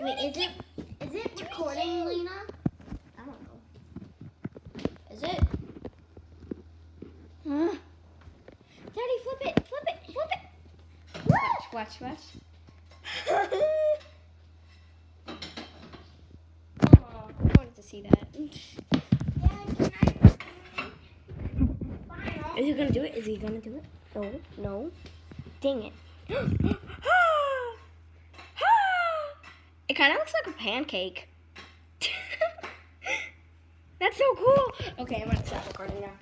Wait, is it is it recording, Lena? I don't know. Is it? Huh? Daddy, flip it, flip it, flip it. Watch, watch, watch. Oh, I wanted to see that. Is he gonna do it? Is he gonna do it? No, no. Dang it. it kind of looks like a pancake. That's so cool. Okay, I'm gonna stop recording now.